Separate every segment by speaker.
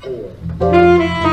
Speaker 1: four.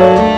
Speaker 2: Thank